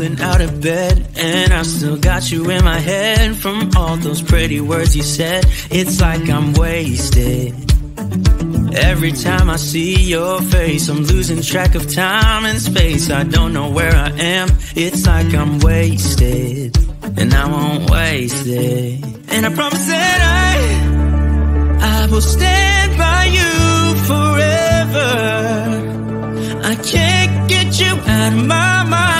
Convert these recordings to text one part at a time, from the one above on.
rolling out of bed, and I still got you in my head from all those pretty words you said. It's like I'm wasted. Every time I see your face, I'm losing track of time and space. I don't know where I am. It's like I'm wasted, and I won't waste it. And I promise that I, I will stand by you forever. I can't get you out of my mind.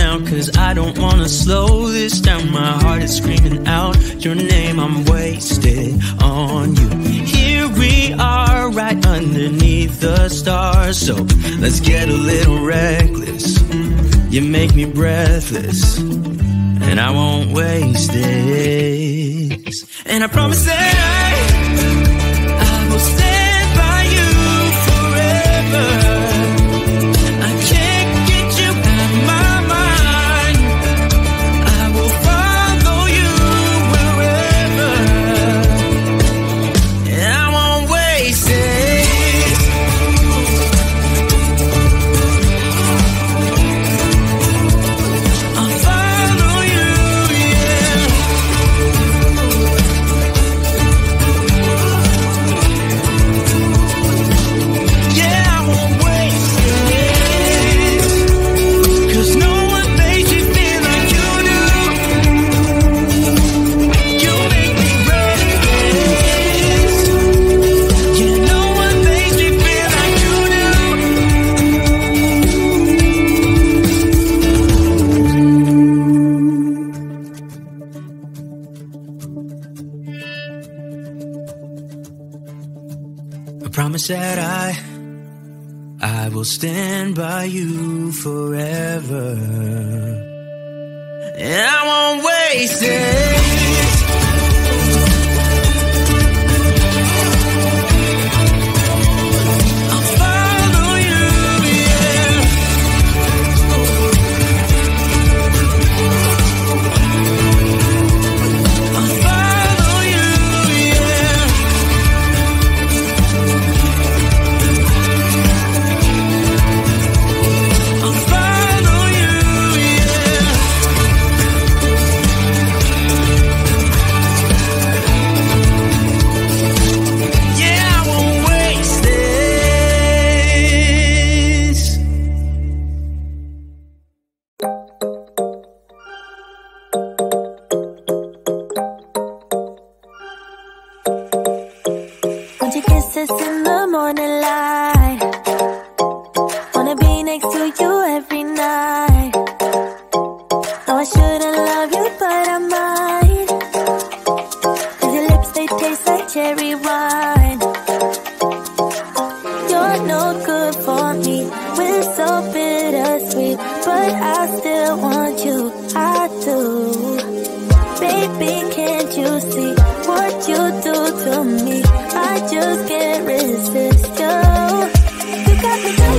I don't wanna slow this down. My heart is screaming out your name. I'm wasted on you. Here we are, right underneath the stars. So let's get a little reckless. You make me breathless. And I won't waste this. And I promise that I, I will stand will stand by you forever. And I won't waste it.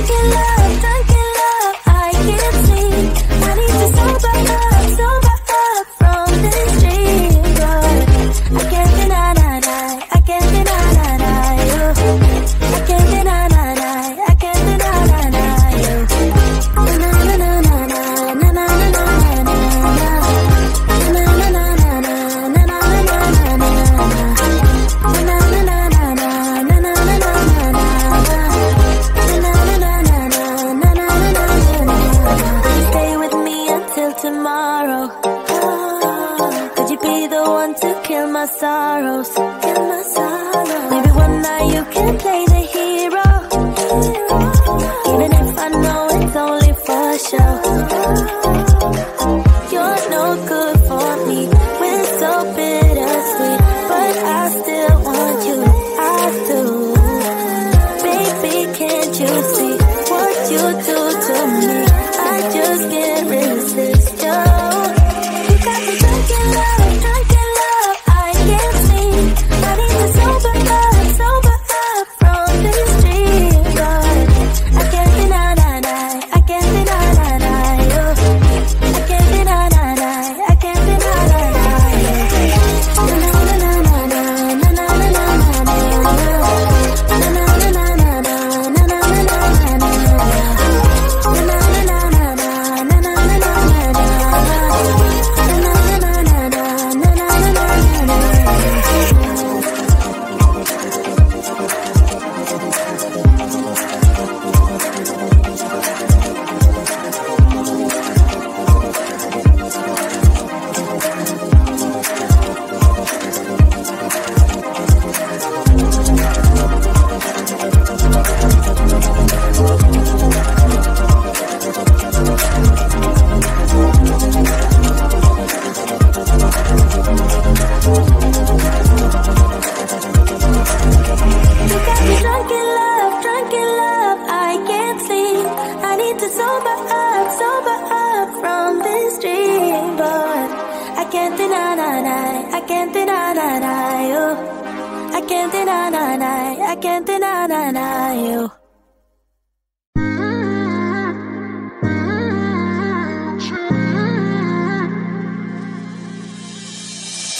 You love deny you. I can't deny, deny, I can't deny, deny you.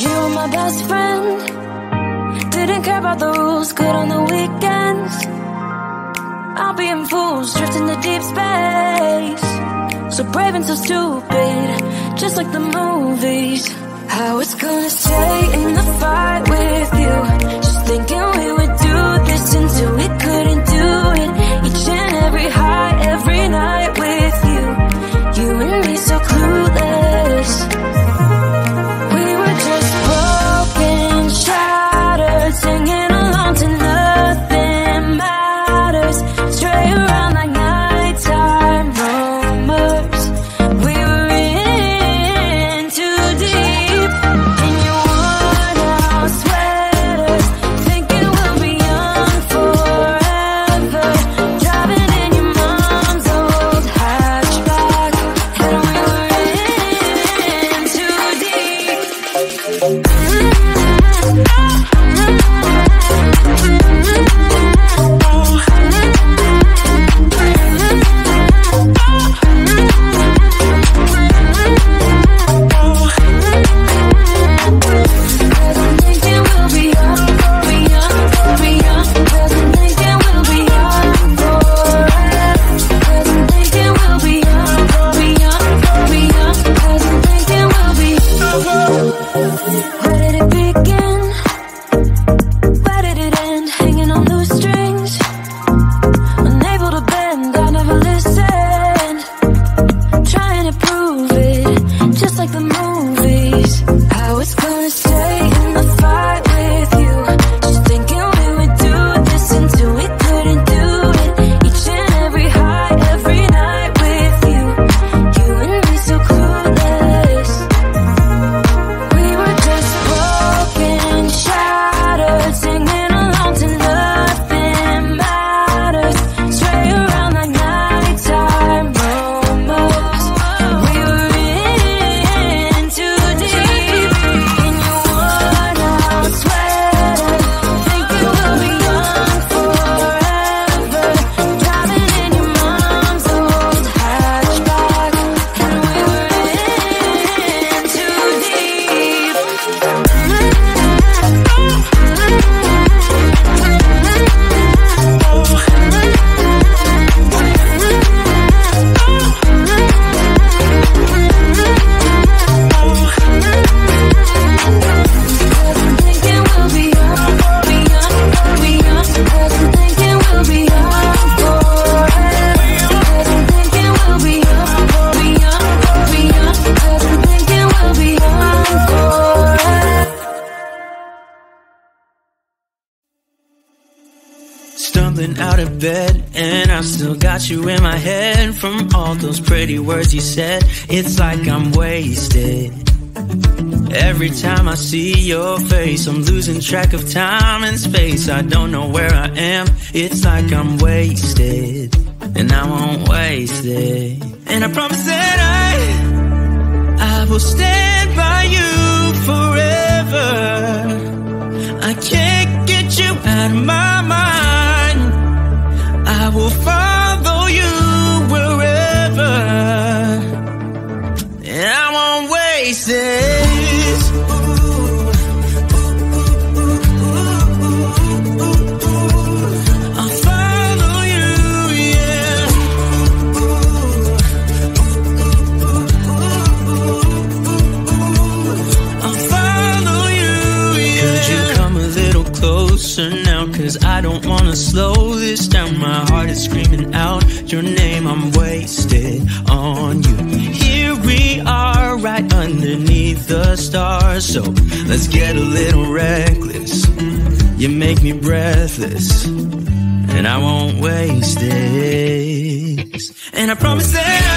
You were my best friend. Didn't care about the rules, good on the weekends. I'll be in fools, drifting to deep space. So brave and so stupid, just like the movies. How it's gonna stay in the fight with you. Just thinking we would you in my head from all those pretty words you said. It's like I'm wasted. Every time I see your face, I'm losing track of time and space. I don't know where I am. It's like I'm wasted. And I won't waste it. And I promise that I, I will stand by you forever. I can't get you out of my mind. Will closer now? Cause I don't wanna slow this down. My heart is screaming out your name. I'm wasted on you. Here we are right underneath the stars. So let's get a little reckless. You make me breathless, and I won't waste this. And I promise that I.